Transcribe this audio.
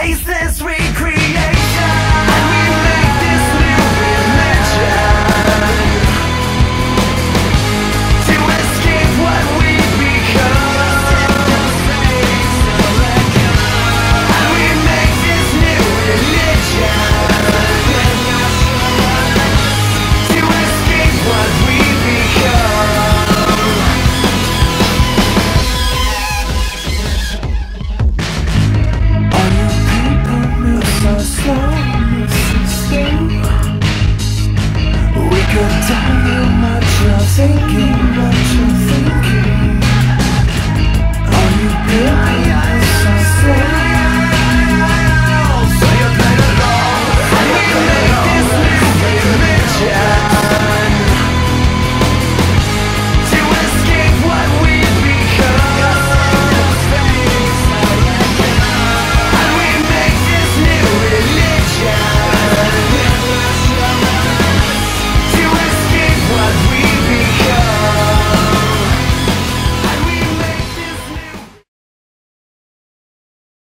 face this real.